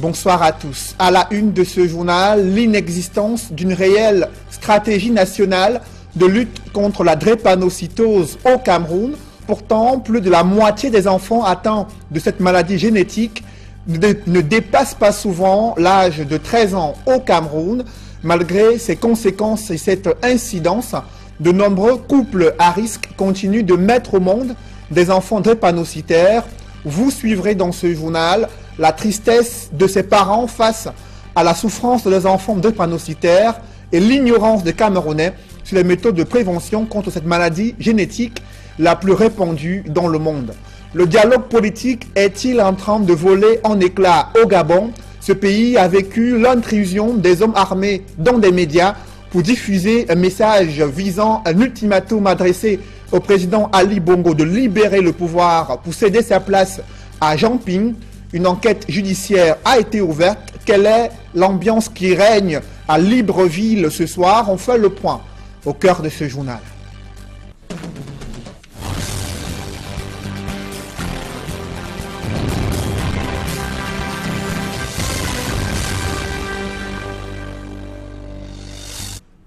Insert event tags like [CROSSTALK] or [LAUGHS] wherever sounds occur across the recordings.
Bonsoir à tous. À la une de ce journal, l'inexistence d'une réelle stratégie nationale de lutte contre la drépanocytose au Cameroun. Pourtant, plus de la moitié des enfants atteints de cette maladie génétique ne dépassent pas souvent l'âge de 13 ans au Cameroun. Malgré ces conséquences et cette incidence, de nombreux couples à risque continuent de mettre au monde des enfants drépanocytaires. Vous suivrez dans ce journal la tristesse de ses parents face à la souffrance des enfants drépanocytaires et l'ignorance des Camerounais sur les méthodes de prévention contre cette maladie génétique la plus répandue dans le monde. Le dialogue politique est-il en train de voler en éclats au Gabon? Ce pays a vécu l'intrusion des hommes armés dans des médias pour diffuser un message visant un ultimatum adressé au président Ali Bongo de libérer le pouvoir pour céder sa place à Jean Ping. Une enquête judiciaire a été ouverte. Quelle est l'ambiance qui règne à Libreville ce soir? On fait le point au cœur de ce journal.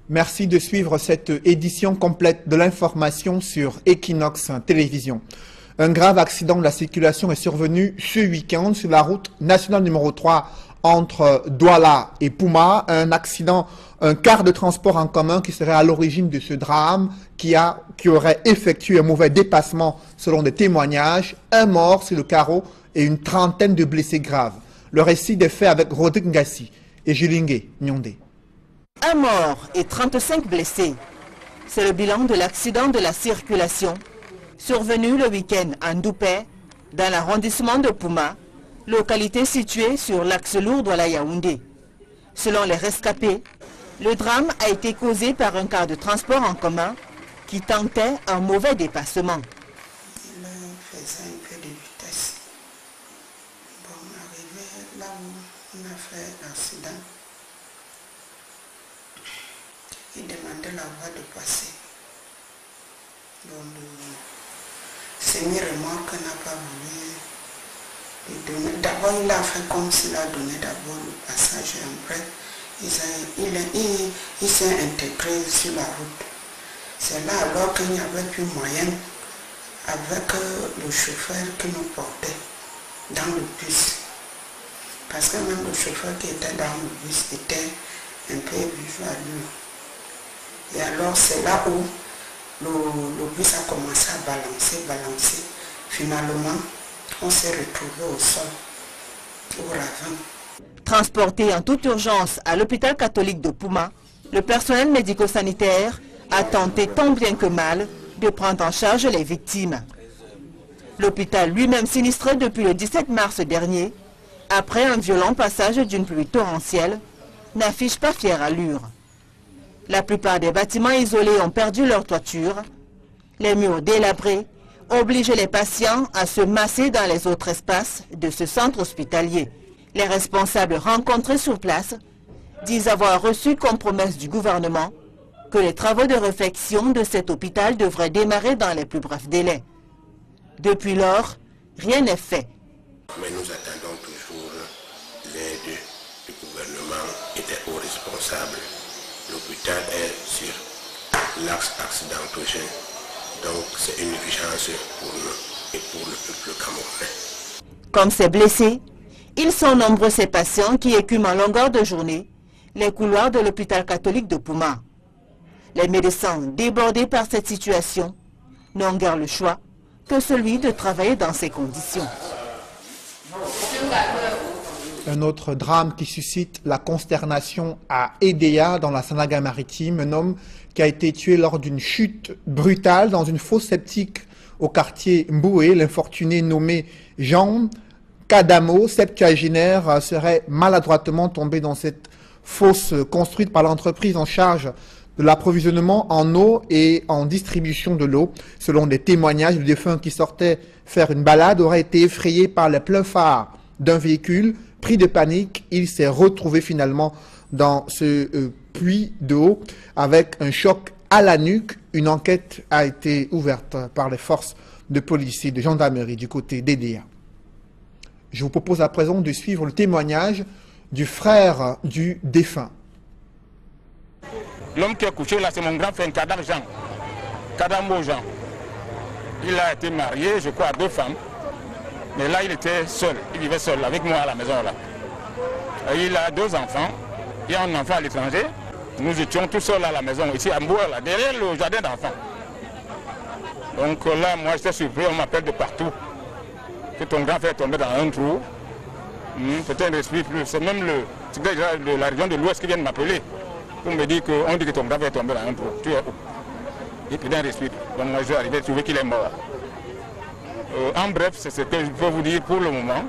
Merci de suivre cette édition complète de l'information sur Equinox Télévision. Un grave accident de la circulation est survenu ce week-end sur la route nationale numéro 3 entre Douala et Pouma. Un accident, un quart de transport en commun qui serait à l'origine de ce drame qui, a, qui aurait effectué un mauvais dépassement selon des témoignages. Un mort sur le carreau et une trentaine de blessés graves. Le récit des faits avec Rodrigue Ngassi et Julingue Nyondé. Un mort et 35 blessés. C'est le bilan de l'accident de la circulation survenu le week-end à Ndoupé, dans l'arrondissement de Pouma, localité située sur l'axe lourd de la Yaoundé. Selon les rescapés, le drame a été causé par un car de transport en commun qui tentait un mauvais dépassement. il demandait la voie de passer. Donc, semi-remorque n'a pas voulu donner. D'abord, il a fait comme s'il a donné d'abord le passage et après, il, s'est intégré sur la route. C'est là alors qu'il n'y avait plus moyen avec le chauffeur qui nous portait dans le bus. Parce que même le chauffeur qui était dans le bus était un peu vivant à lui. Et alors c'est là où bus a commencé à balancer, balancer. Finalement, on s'est retrouvé au sol, au ravin. Transporté en toute urgence à l'hôpital catholique de Pouma, le personnel médico-sanitaire a tenté tant bien que mal de prendre en charge les victimes. L'hôpital lui-même sinistré depuis le 17 mars dernier, après un violent passage d'une pluie torrentielle, n'affiche pas fière allure. La plupart des bâtiments isolés ont perdu leur toiture. Les murs délabrés obligent les patients à se masser dans les autres espaces de ce centre hospitalier. Les responsables rencontrés sur place disent avoir reçu comme promesse du gouvernement que les travaux de réfection de cet hôpital devraient démarrer dans les plus brefs délais. Depuis lors, rien n'est fait. Mais nous attendons toujours l'aide du gouvernement et des hauts responsables l'hôpital est sur l'axe accidentogène. Donc c'est une urgence pour nous et pour le peuple camerounais. Comme ces blessés, ils sont nombreux ces patients qui écument en longueur de journée les couloirs de l'hôpital catholique de Pouma. Les médecins débordés par cette situation n'ont guère le choix que celui de travailler dans ces conditions. Un autre drame qui suscite la consternation à Edea, dans la Sanaga maritime, un homme qui a été tué lors d'une chute brutale dans une fosse sceptique au quartier Mboué. L'infortuné nommé Jean Kadamo, septuagénaire, serait maladroitement tombé dans cette fosse construite par l'entreprise en charge de l'approvisionnement en eau et en distribution de l'eau. Selon des témoignages, le défunt qui sortait faire une balade aurait été effrayé par les pleins phares d'un véhicule Pris de panique, il s'est retrouvé finalement dans ce euh, puits d'eau avec un choc à la nuque. Une enquête a été ouverte par les forces de police et de gendarmerie du côté d'EDA. Je vous propose à présent de suivre le témoignage du frère du défunt. L'homme qui est couché là, c'est mon grand frère Kadam Jean. Kadambo Jean. Il a été marié, je crois, à deux femmes. Mais là, il était seul. Il vivait seul avec moi à la maison là. il a deux enfants. Il y a un enfant à l'étranger. Nous étions tous seuls à la maison, ici à Mboua, là, derrière le jardin d'enfants. Donc là, moi, j'étais surpris, on m'appelle de partout. Que ton grand frère est tombé dans un trou. Hmm, Peut-être plus. C'est même le, de la région de l'Ouest qui vient de m'appeler pour me dire qu'on dit que ton grand frère est tombé dans un trou. Tu es où? Et puis d'un respire. Donc moi, je suis arrivé à trouver qu'il est mort. Euh, en bref, c'est ce que je peux vous dire pour le moment.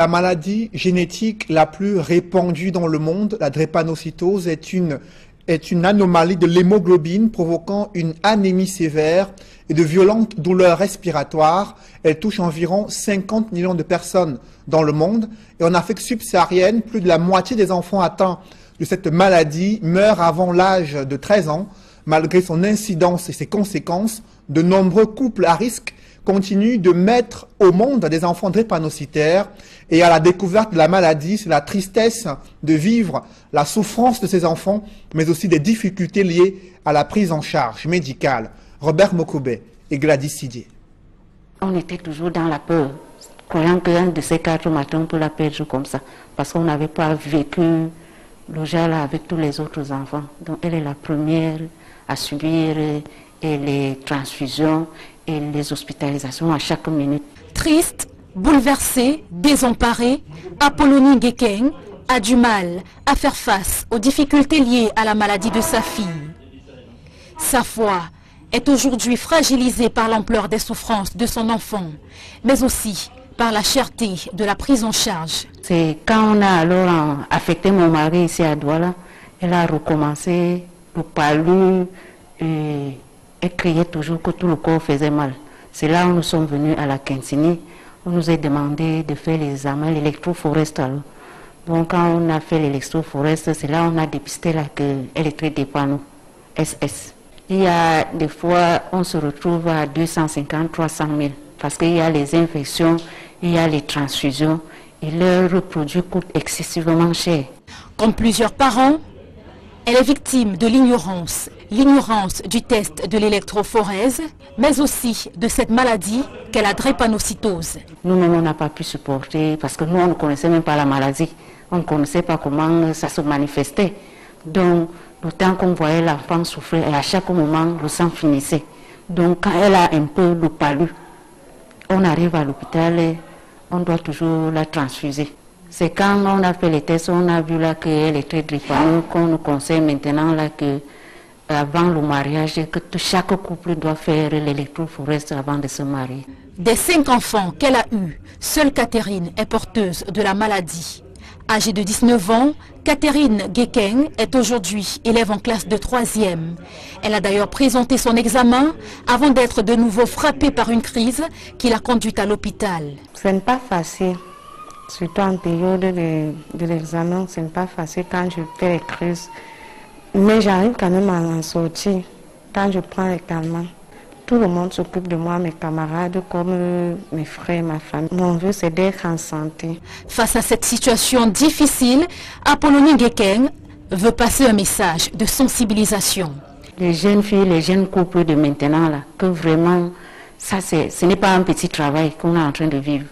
La maladie génétique la plus répandue dans le monde, la drépanocytose, est une, est une anomalie de l'hémoglobine provoquant une anémie sévère et de violentes douleurs respiratoires. Elle touche environ 50 millions de personnes dans le monde et en Afrique subsaharienne, plus de la moitié des enfants atteints de cette maladie meurent avant l'âge de 13 ans. Malgré son incidence et ses conséquences, de nombreux couples à risque continue de mettre au monde des enfants drépanocytaires et à la découverte de la maladie, c'est la tristesse de vivre la souffrance de ces enfants, mais aussi des difficultés liées à la prise en charge médicale. Robert Mokobe et Gladys Sidier. On était toujours dans la peur, croyant qu'un de ces quatre matins, on peut la perdre comme ça, parce qu'on n'avait pas vécu le gel avec tous les autres enfants. Donc elle est la première à subir et les transfusions et les hospitalisations à chaque minute. Triste, bouleversée, désemparée, Apollonie Gekeng a du mal à faire face aux difficultés liées à la maladie de sa fille. Sa foi est aujourd'hui fragilisée par l'ampleur des souffrances de son enfant, mais aussi par la cherté de la prise en charge. C'est quand on a alors affecté mon mari ici à Douala, elle a recommencé le palu et elle criait toujours que tout le corps faisait mal. C'est là où nous sommes venus à la Quintini. On nous a demandé de faire les examens, l'électroforest. Donc quand on a fait l'électroforest, c'est là où on a dépisté très dépendante, SS. Il y a des fois, on se retrouve à 250, 300 000 parce qu'il y a les infections, il y a les transfusions et leur produit coûte excessivement cher. Comme plusieurs parents, elle est victime de l'ignorance, l'ignorance du test de l'électrophorèse, mais aussi de cette maladie qu'est la drépanocytose. Nous-mêmes, on n'a pas pu supporter parce que nous, on ne connaissait même pas la maladie. On ne connaissait pas comment ça se manifestait. Donc, le temps qu'on voyait l'enfant souffrir, et à chaque moment, le sang finissait. Donc, quand elle a un peu le palu, on arrive à l'hôpital et on doit toujours la transfuser. C'est quand on a fait les tests, on a vu là qu'elle est très drépano, qu'on nous conseille maintenant là que avant le mariage, que chaque couple doit faire l'électrophorèse avant de se marier. Des cinq enfants qu'elle a eus, seule Catherine est porteuse de la maladie. Âgée de 19 ans, Catherine Gekeng est aujourd'hui élève en classe de 3e. Elle a d'ailleurs présenté son examen avant d'être de nouveau frappée par une crise qui l'a conduite à l'hôpital. Ce n'est pas facile, surtout en période de, de l'examen, ce n'est pas facile quand je fais les crises. Mais j'arrive quand même à en sortir quand je prends les calmants. Tout le monde s'occupe de moi, mes camarades comme mes frères, ma famille. Mon vœu, c'est d'être en santé. Face à cette situation difficile, Apollonie Gekeng veut passer un message de sensibilisation. Les jeunes filles, les jeunes couples de maintenant, là, que vraiment, ça, ce n'est pas un petit travail qu'on est en train de vivre.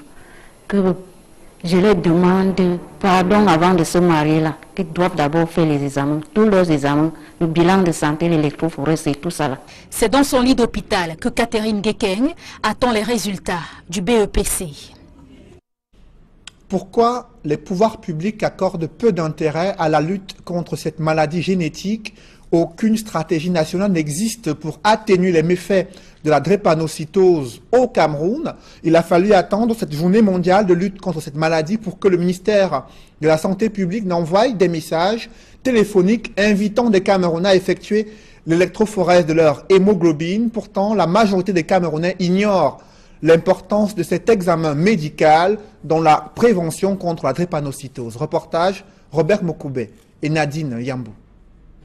Que je leur demande pardon avant de se marier là, qu'ils doivent d'abord faire les examens, tous leurs examens, le bilan de santé, l'électrophorèse et tout ça là. C'est dans son lit d'hôpital que Catherine Gekeng attend les résultats du BEPC. Pourquoi les pouvoirs publics accordent peu d'intérêt à la lutte contre cette maladie génétique? Aucune stratégie nationale n'existe pour atténuer les méfaits de la drépanocytose au Cameroun. Il a fallu attendre cette journée mondiale de lutte contre cette maladie pour que le ministère de la Santé publique n'envoie des messages téléphoniques invitant des Camerounais à effectuer l'électrophorèse de leur hémoglobine. Pourtant, la majorité des Camerounais ignorent l'importance de cet examen médical dans la prévention contre la drépanocytose. Reportage Robert Mokoube et Nadine Yambou.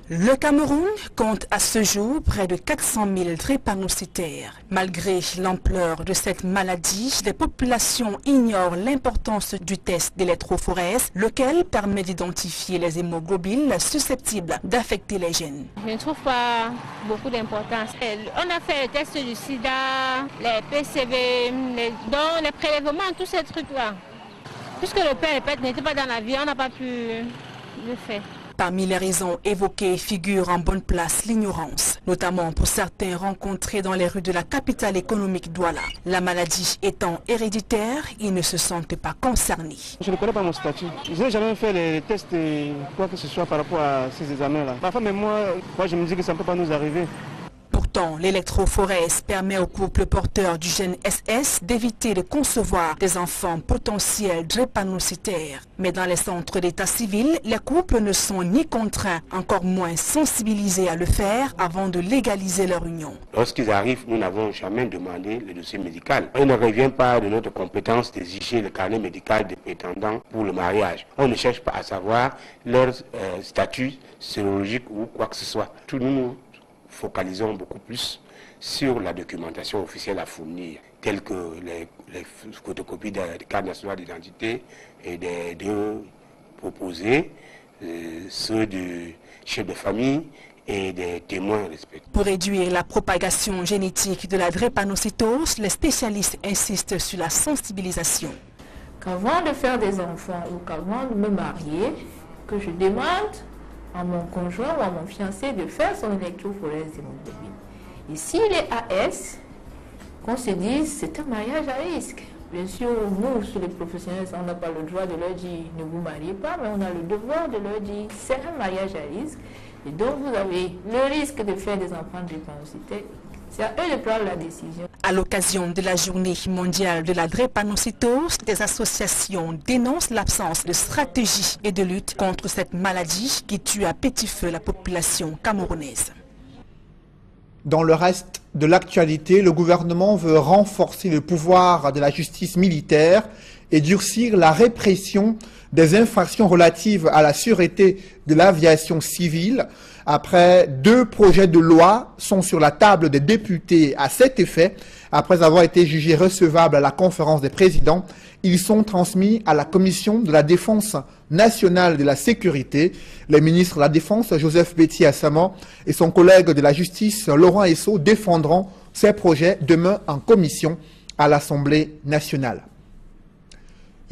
Le Cameroun compte à ce jour près de 400 000 drépanocytaires. Malgré l'ampleur de cette maladie, les populations ignorent l'importance du test d'électrophorèse, lequel permet d'identifier les hémoglobines susceptibles d'affecter les gènes. Je ne trouve pas beaucoup d'importance. On a fait le test du sida, les PCV, les dons, les prélèvements, tous ces trucs-là. Puisque le père et le n'étaient pas dans la vie, on n'a pas pu le faire. Parmi les raisons évoquées figure en bonne place l'ignorance, notamment pour certains rencontrés dans les rues de la capitale économique Douala. La maladie étant héréditaire, ils ne se sentent pas concernés. Je ne connais pas mon statut. Je n'ai jamais fait les tests, quoi que ce soit par rapport à ces examens-là. Parfois, mais moi, moi, je me dis que ça ne peut pas nous arriver. Pourtant, l'électrophorèse permet aux couples porteurs du gène SS d'éviter de concevoir des enfants potentiels drépanocytaires. Mais dans les centres d'état civil, les couples ne sont ni contraints, encore moins sensibilisés à le faire avant de légaliser leur union. Lorsqu'ils arrivent, nous n'avons jamais demandé le dossier médical. Il ne revient pas de notre compétence d'exiger le carnet médical des prétendants pour le mariage. On ne cherche pas à savoir leur euh, statut sérologique ou quoi que ce soit. Focalisons beaucoup plus sur la documentation officielle à fournir, telles que les, photocopies des cartes nationales d'identité et des deux proposés, euh, ceux du chef de famille et des témoins respectifs. Pour réduire la propagation génétique de la drépanocytose, les spécialistes insistent sur la sensibilisation. Qu'avant de faire des enfants ou qu'avant de me marier, que je demande à mon conjoint ou à mon fiancé de faire son électrophorèse d'hémoglobine. Et s'il est AS, qu'on se dise c'est un mariage à risque. Bien sûr, nous, sur les professionnels, on n'a pas le droit de leur dire ne vous mariez pas, mais on a le devoir de leur dire c'est un mariage à risque. Et donc, vous avez le risque de faire des enfants de drépanocytaires. C'est à eux de prendre la décision. À l'occasion de la journée mondiale de la drépanocytose, des associations dénoncent l'absence de stratégie et de lutte contre cette maladie qui tue à petit feu la population camerounaise. Dans le reste de l'actualité, le gouvernement veut renforcer le pouvoir de la justice militaire et durcir la répression des infractions relatives à la sûreté de l'aviation civile. Après, deux projets de loi sont sur la table des députés à cet effet. Après avoir été jugés recevables à la conférence des présidents, ils sont transmis à la commission de la défense nationale de la sécurité. Les ministres de la Défense, Joseph Betty Assaman, et son collègue de la justice, Laurent Esso, défendront ces projets demain en commission à l'Assemblée nationale.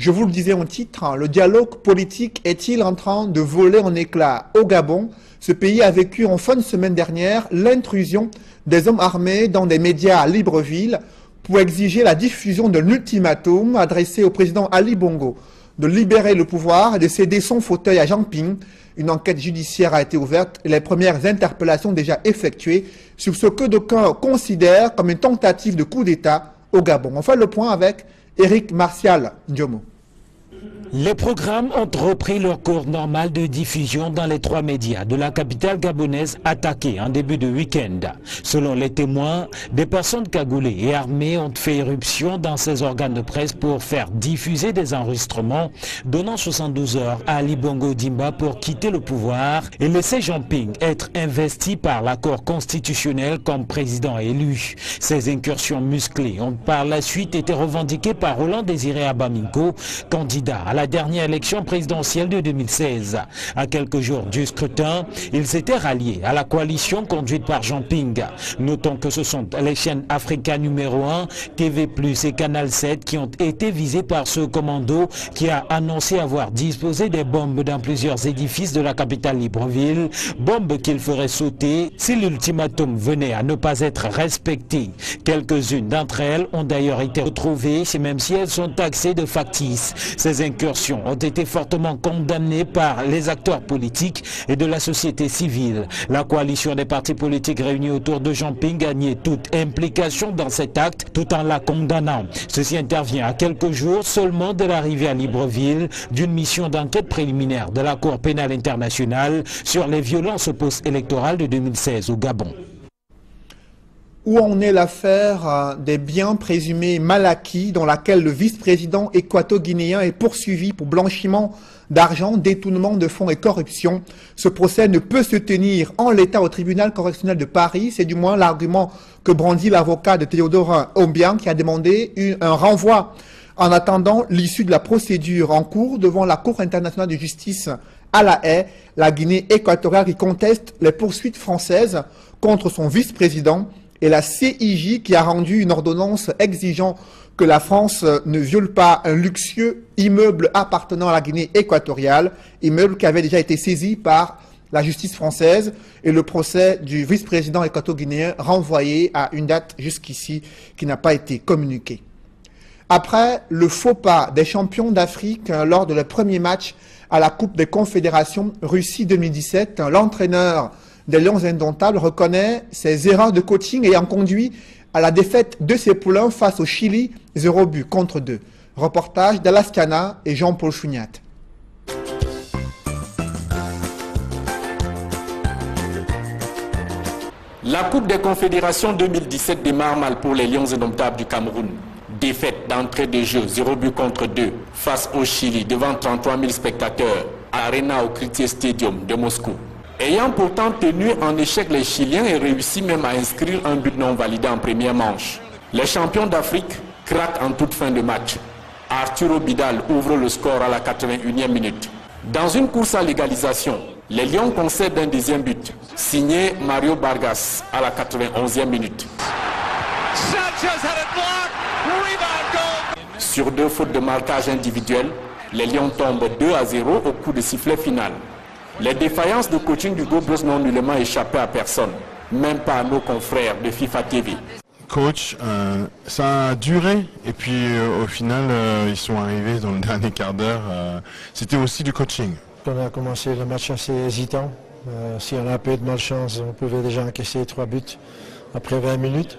Je vous le disais en titre, hein, le dialogue politique est-il en train de voler en éclats au Gabon? Ce pays a vécu en fin de semaine dernière l'intrusion des hommes armés dans des médias à Libreville pour exiger la diffusion d'un ultimatum adressé au président Ali Bongo de libérer le pouvoir et de céder son fauteuil à Jean Ping. Une enquête judiciaire a été ouverte et les premières interpellations déjà effectuées sur ce que d'aucuns considèrent comme une tentative de coup d'État au Gabon. On fait le point avec Eric Martial Ndiomo. Les programmes ont repris leur cours normal de diffusion dans les trois médias de la capitale gabonaise attaquée en début de week-end. Selon les témoins, des personnes cagoulées et armées ont fait éruption dans ces organes de presse pour faire diffuser des enregistrements, donnant 72 heures à Ali Bongo Dimba pour quitter le pouvoir et laisser Jean Ping être investi par l'accord constitutionnel comme président élu. Ces incursions musclées ont par la suite été revendiquées par Roland Désiré Abaminko, candidat à la dernière élection présidentielle de 2016. À quelques jours du scrutin, ils s'étaient ralliés à la coalition conduite par Jean Ping. Notons que ce sont les chaînes Africa numéro 1, TV+, et Canal 7 qui ont été visés par ce commando qui a annoncé avoir disposé des bombes dans plusieurs édifices de la capitale Libreville, bombes qu'il ferait sauter si l'ultimatum venait à ne pas être respecté. Quelques-unes d'entre elles ont d'ailleurs été retrouvées, même si elles sont taxées de factices. Ces incursions ont été fortement condamnées par les acteurs politiques et de la société civile. La coalition des partis politiques réunis autour de Jean Ping a nié toute implication dans cet acte tout en la condamnant. Ceci intervient à quelques jours seulement de l'arrivée à Libreville d'une mission d'enquête préliminaire de la Cour pénale internationale sur les violences post-électorales de 2016 au Gabon. Où en est l'affaire euh, des biens présumés mal acquis dans laquelle le vice-président équato-guinéen est poursuivi pour blanchiment d'argent, détournement de fonds et corruption. Ce procès ne peut se tenir en l'état au tribunal correctionnel de Paris. C'est du moins l'argument que brandit l'avocat de Théodore Ombian qui a demandé un renvoi en attendant l'issue de la procédure en cours devant la Cour internationale de justice à la haie, la Guinée équatoriale qui conteste les poursuites françaises contre son vice-président et la CIJ qui a rendu une ordonnance exigeant que la France ne viole pas un luxueux immeuble appartenant à la Guinée équatoriale, immeuble qui avait déjà été saisi par la justice française et le procès du vice-président équato-guinéen renvoyé à une date jusqu'ici qui n'a pas été communiquée. Après le faux pas des champions d'Afrique lors de leur premier match à la Coupe des Confédérations Russie 2017, l'entraîneur des Lions Indomptables reconnaît ses erreurs de coaching ayant conduit à la défaite de ses poulains face au Chili, 0 but contre 2. Reportage d'Alaskana et Jean-Paul Chougnat. La Coupe des Confédérations 2017 démarre mal pour les Lions Indomptables du Cameroun. Défaite d'entrée de jeu, 0 but contre 2 face au Chili devant 33 000 spectateurs Arena au Critier Stadium de Moscou. Ayant pourtant tenu en échec les Chiliens et réussi même à inscrire un but non validé en première manche. Les champions d'Afrique craquent en toute fin de match. Arturo Bidal ouvre le score à la 81e minute. Dans une course à l'égalisation, les Lions concèdent un deuxième but, signé Mario Vargas à la 91e minute. Sur deux fautes de marquage individuel, les Lions tombent 2 à 0 au coup de sifflet final. Les défaillances de coaching du Gobros n'ont nullement échappé à personne, même pas à nos confrères de FIFA TV. Coach, euh, ça a duré et puis euh, au final euh, ils sont arrivés dans le [LAUGHS] dernier quart d'heure. C'était aussi du coaching. On a commencé le match assez hésitant. si on a un peu de malchance, on pouvait déjà encaisser trois buts après 20 minutes.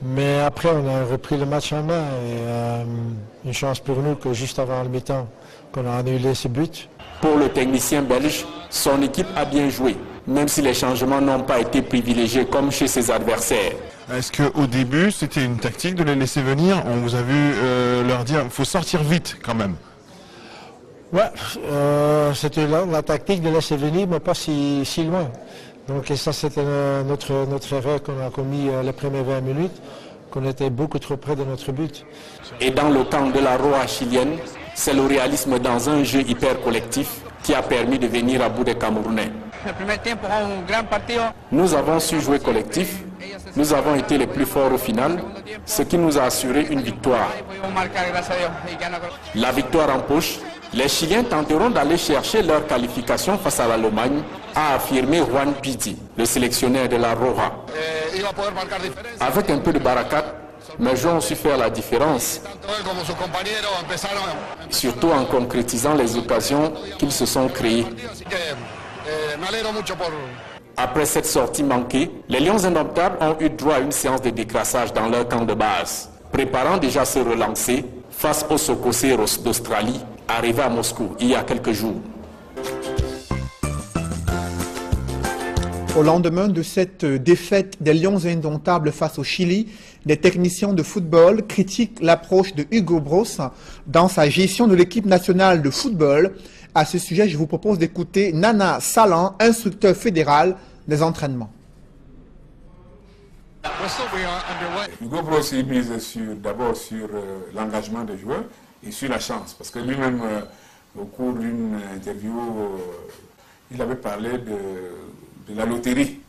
Mais après, on a repris le match en main et une chance pour nous que juste avant le mi-temps, qu'on a annulé ce but. Pour le technicien belge, son équipe a bien joué, même si les changements n'ont pas été privilégiés comme chez ses adversaires. Est-ce qu'au début, c'était une tactique de les laisser venir? On vous a vu euh, leur dire qu'il faut sortir vite quand même. Ouais, euh, c'était la, tactique de laisser venir, mais pas si, loin. Donc ça, c'était notre, notre erreur qu'on a commis euh, les premières 20 minutes, qu'on était beaucoup trop près de notre but. Et dans le camp de la Roa chilienne, c'est le réalisme dans un jeu hyper collectif qui a permis de venir à bout des Camerounais. Nous avons su jouer collectif, nous avons été les plus forts au final, ce qui nous a assuré une victoire. La victoire en poche, les Chiliens tenteront d'aller chercher leur qualification face à l'Allemagne, a affirmé Juan Piti, le sélectionneur de la Roja. Avec un peu de barakat, mes joueurs ont su faire la différence, surtout en concrétisant les occasions qu'ils se sont créées. Après cette sortie manquée, les Lions indomptables ont eu droit à une séance de décrassage dans leur camp de base, préparant déjà à se relancer face aux Socoseros d'Australie, arrivés à Moscou il y a quelques jours. Au lendemain de cette défaite des Lions indomptables face au Chili, des techniciens de football critiquent l'approche de Hugo Bros dans sa gestion de l'équipe nationale de football. À ce sujet, je vous propose d'écouter Nana Salan, instructeur fédéral des entraînements. Hugo Bros mise d'abord sur euh, l'engagement des joueurs et sur la chance, parce que lui-même, euh, au cours d'une interview, euh, il avait parlé de de la loterie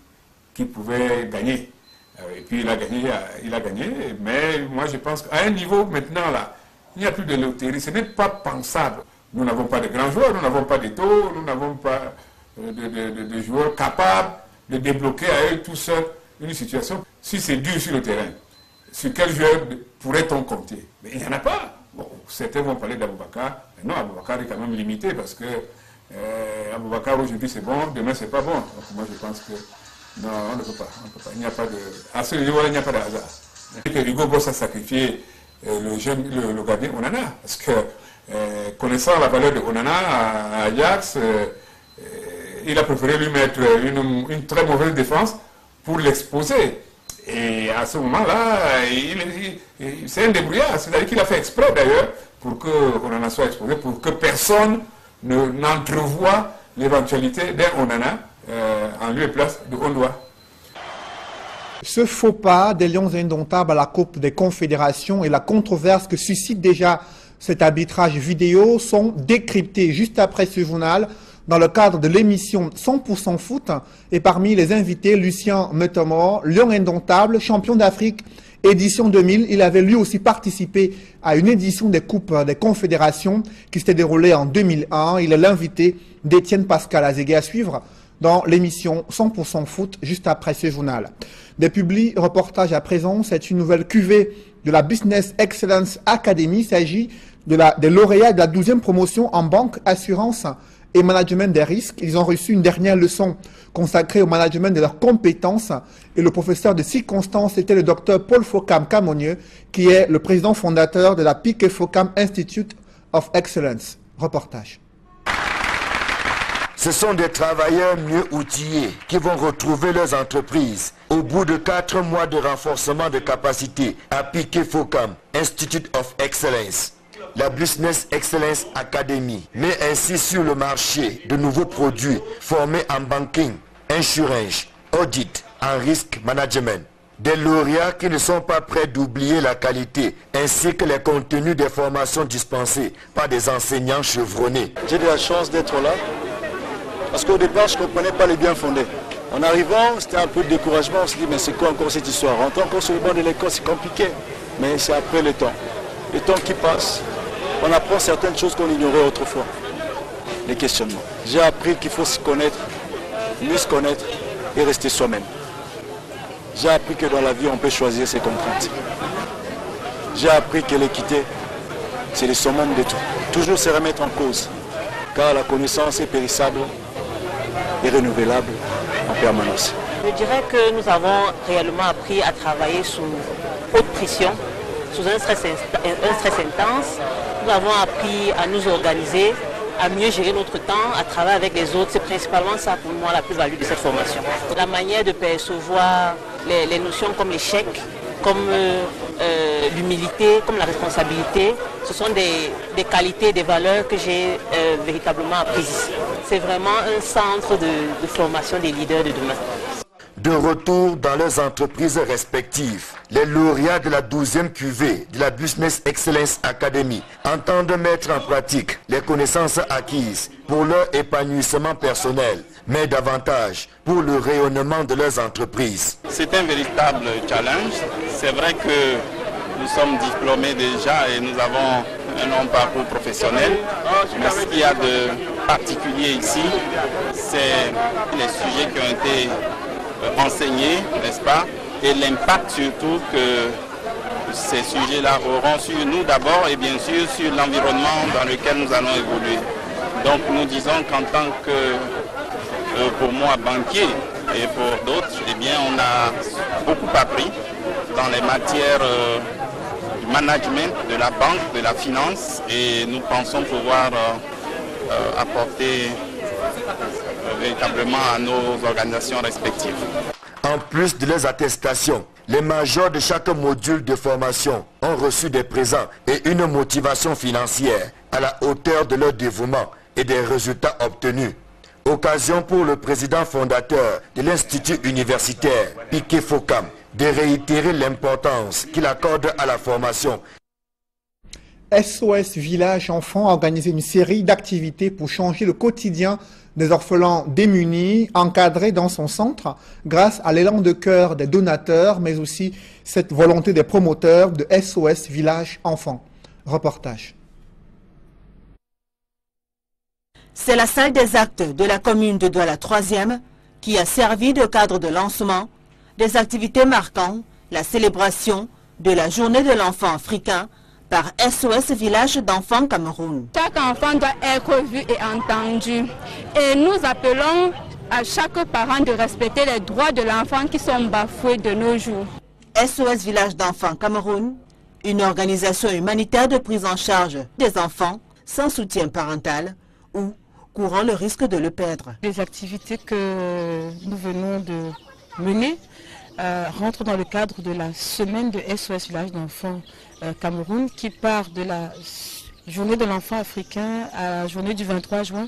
qu'il pouvait gagner. Euh, et puis il a gagné, il a gagné, mais moi je pense qu'à un niveau maintenant là, il n'y a plus de loterie, ce n'est pas pensable. Nous n'avons pas de grands joueurs, nous n'avons pas de taux, nous n'avons pas euh, de, joueurs capables de débloquer à eux tout seuls une situation. Si c'est dur sur le terrain, sur quel joueur pourrait-on compter? Mais il n'y en a pas. Certains vont parler d'Aboubacar, mais non, Aboubacar est quand même limité parce que euh, Aboubacar aujourd'hui c'est bon, demain c'est pas bon. Donc moi je pense que non, on ne peut pas. Il n'y a pas de. À ce niveau-là, il n'y a pas de hasard. Et que Hugo Boss a sacrifié euh, le, jeune, le, gardien Onana. Parce que euh, connaissant la valeur de Onana à, Ajax, euh, il a préféré lui mettre une très mauvaise défense pour l'exposer. Et à ce moment-là, c'est un débrouillard. C'est-à-dire qu'il a fait exprès d'ailleurs pour que Onana soit exposé, pour que personne n'entrevoit l'éventualité d'un Onana euh, en lieu et place de Ondoa. Ce faux pas des Lions indomptables à la Coupe des Confédérations et la controverse que suscite déjà cet arbitrage vidéo sont décryptés juste après ce journal dans le cadre de l'émission 100% foot et parmi les invités Lucien Metomor, Lion indomptable, champion d'Afrique édition 2000. Il avait lui aussi participé à une édition des Coupes des Confédérations qui s'était déroulée en 2001. Il est l'invité d'Étienne Pascal Azégué à suivre dans l'émission 100% foot juste après ce journal. Des publics reportages à présent, c'est une nouvelle cuvée de la Business Excellence Academy. Il s'agit de la, des lauréats de la 12e promotion en banque, assurance et management des risques. Ils ont reçu une dernière leçon consacrée au management de leurs compétences et le professeur de circonstance était le docteur Paul Focam Camonieux qui est le président fondateur de la Pique Focam Institute of Excellence. Reportage. Ce sont des travailleurs mieux outillés qui vont retrouver leurs entreprises au bout de quatre mois de renforcement de capacité à Piquet Focam, Institute of Excellence. La Business Excellence Academy met ainsi sur le marché de nouveaux produits formés en banking, insurance, audit, en risk management. Des lauréats qui ne sont pas prêts d'oublier la qualité ainsi que les contenus des formations dispensées par des enseignants chevronnés. J'ai eu la chance d'être là parce qu'au départ, je ne comprenais pas les bien fondés. En arrivant, c'était un peu de découragement. On se dit, mais c'est quoi encore cette histoire? Rentrer encore sur le banc de l'école, c'est compliqué. Mais c'est après le temps. Le temps qui passe, on apprend certaines choses qu'on ignorait autrefois. Les questionnements. J'ai appris qu'il faut se connaître, mieux se connaître et rester soi-même. J'ai appris que dans la vie, on peut choisir ses contraintes. J'ai appris que l'équité, c'est le summum de tout. Toujours se remettre en cause, car la connaissance est périssable et renouvelable en permanence. Je dirais que nous avons réellement appris à travailler sous haute pression, sous un stress, un stress intense. Nous avons appris à nous organiser, à mieux gérer notre temps, à travailler avec les autres. C'est principalement ça pour moi la plus-value de cette formation. La manière de percevoir les, notions comme l'échec, comme euh, euh, l'humilité, comme la responsabilité, ce sont des, qualités, des valeurs que j'ai euh, véritablement apprises. C'est vraiment un centre de formation des leaders de demain. De retour dans leurs entreprises respectives, les lauréats de la 12e QV de la Business Excellence Academy entendent mettre en pratique les connaissances acquises pour leur épanouissement personnel, mais davantage pour le rayonnement de leurs entreprises. C'est un véritable challenge. C'est vrai que nous sommes diplômés déjà et nous avons un long parcours professionnel. Mais ce qu'il y a de particulier ici, c'est les sujets qui ont été enseignés, n'est-ce pas, et l'impact surtout que ces sujets-là auront sur nous d'abord et bien sûr sur l'environnement dans lequel nous allons évoluer. Donc nous disons qu'en tant que, euh, pour moi, banquier et pour d'autres, eh bien, on a beaucoup appris dans les matières euh, du management, de la banque, de la finance et nous pensons pouvoir euh, apporter à nos organisations respectives. En plus de leurs attestations, les majors de chaque module de formation ont reçu des présents et une motivation financière à la hauteur de leur dévouement et des résultats obtenus. Occasion pour le président fondateur de l'Institut universitaire Piquet Focam de réitérer l'importance qu'il accorde à la formation SOS Village Enfants a organisé une série d'activités pour changer le quotidien des orphelins démunis, encadrés dans son centre, grâce à l'élan de cœur des donateurs, mais aussi cette volonté des promoteurs de SOS Village Enfants. Reportage. C'est la salle des actes de la commune de Douala 3e qui a servi de cadre de lancement des activités marquant la célébration de la journée de l'enfant africain par SOS Village d'enfants Cameroun. Chaque enfant doit être vu et entendu. Et nous appelons à chaque parent de respecter les droits de l'enfant qui sont bafoués de nos jours. SOS Village d'enfants Cameroun, une organisation humanitaire de prise en charge des enfants sans soutien parental ou courant le risque de le perdre. Les activités que nous venons de mener euh, rentrent dans le cadre de la semaine de SOS Village d'enfants Cameroun qui part de la journée de l'enfant africain à la journée du 23 juin,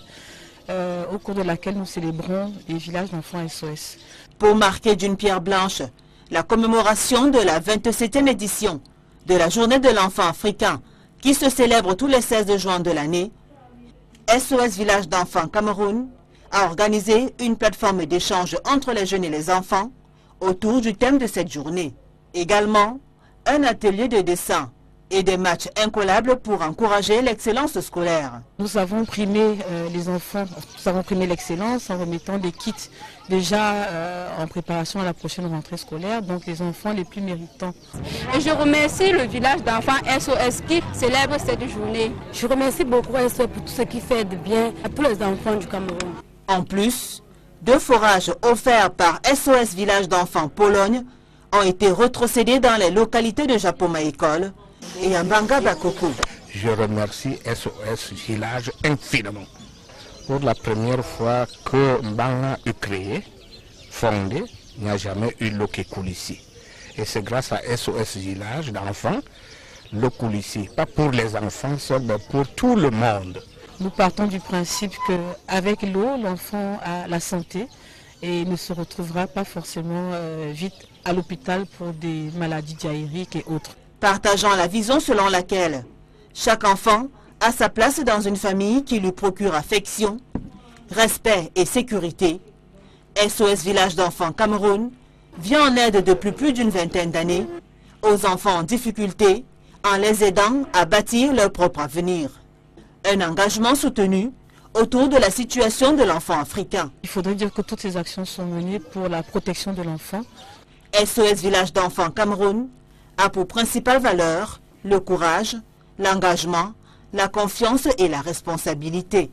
euh, au cours de laquelle nous célébrons les villages d'enfants SOS. Pour marquer d'une pierre blanche la commémoration de la 27e édition de la journée de l'enfant africain qui se célèbre tous les 16 juin de l'année, SOS Village d'enfants Cameroun a organisé une plateforme d'échange entre les jeunes et les enfants autour du thème de cette journée. Également, un atelier de dessin et des matchs incollables pour encourager l'excellence scolaire. Nous avons primé euh, les enfants, nous avons primé l'excellence en remettant des kits déjà euh, en préparation à la prochaine rentrée scolaire, donc les enfants les plus méritants. Et je remercie le village d'enfants SOS qui célèbre cette journée. Je remercie beaucoup SOS pour tout ce qui fait de bien à tous les enfants du Cameroun. En plus, deux forages offerts par SOS Village d'enfants Pologne ont été retrocédés dans les localités de Japoma École et à Banga Bakoko. Je remercie SOS Village infiniment pour la première fois que Mbanga est créé, fondé, il n'y a jamais eu l'eau qui coule ici. Et c'est grâce à SOS Village d'enfants, l'eau coule ici. Pas pour les enfants seuls, mais pour tout le monde. Nous partons du principe qu'avec l'eau, l'enfant a la santé et ne se retrouvera pas forcément euh, vite à l'hôpital pour des maladies diarrhéiques et autres. Partageant la vision selon laquelle chaque enfant a sa place dans une famille qui lui procure affection, respect et sécurité, SOS Village d'enfants Cameroun vient en aide depuis plus d'une vingtaine d'années aux enfants en difficulté en les aidant à bâtir leur propre avenir. Un engagement soutenu autour de la situation de l'enfant africain. Il faudrait dire que toutes ces actions sont menées pour la protection de l'enfant. SOS Village d'enfants Cameroun a pour principale valeur le courage, l'engagement, la confiance et la responsabilité.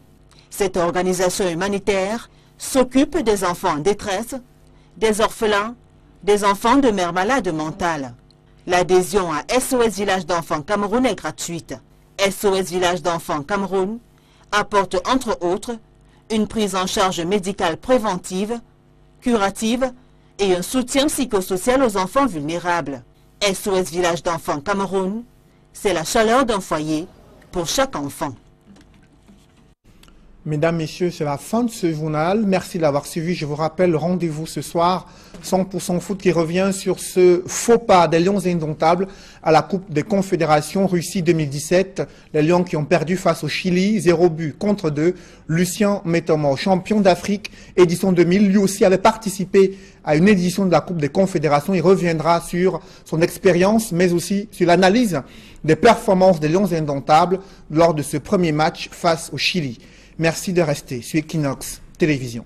Cette organisation humanitaire s'occupe des enfants en détresse, des orphelins, des enfants de mères malades mentales. L'adhésion à SOS Village d'enfants Cameroun est gratuite. SOS Village d'enfants Cameroun apporte entre autres une prise en charge médicale préventive, curative et un soutien psychosocial aux enfants vulnérables. SOS Village d'enfants Cameroun, c'est la chaleur d'un foyer pour chaque enfant. Mesdames, Messieurs, c'est la fin de ce journal. Merci d'avoir suivi. Je vous rappelle, rendez-vous ce soir, 100% foot qui revient sur ce faux pas des Lions indomptables à la Coupe des Confédérations Russie 2017. Les Lions qui ont perdu face au Chili, 0 but contre 2. Lucien Métomo, champion d'Afrique, édition 2000, lui aussi avait participé à une édition de la Coupe des Confédérations. Il reviendra sur son expérience, mais aussi sur l'analyse des performances des Lions indomptables lors de ce premier match face au Chili. Merci de rester sur Equinox Télévision.